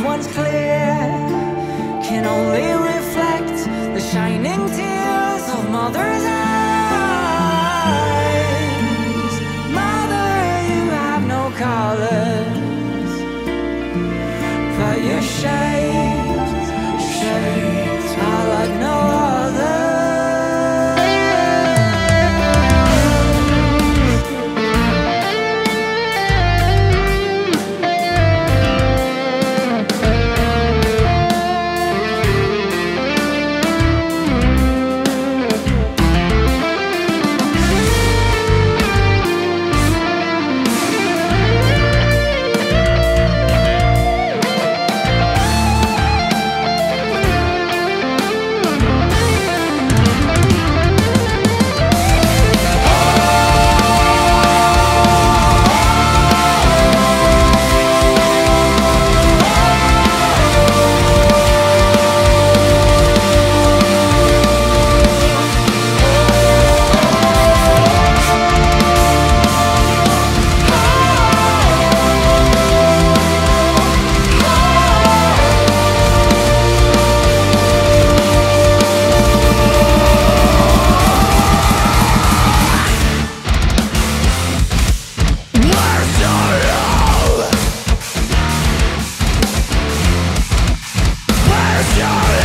Once clear can only reflect the shining tears of mothers. Yeah.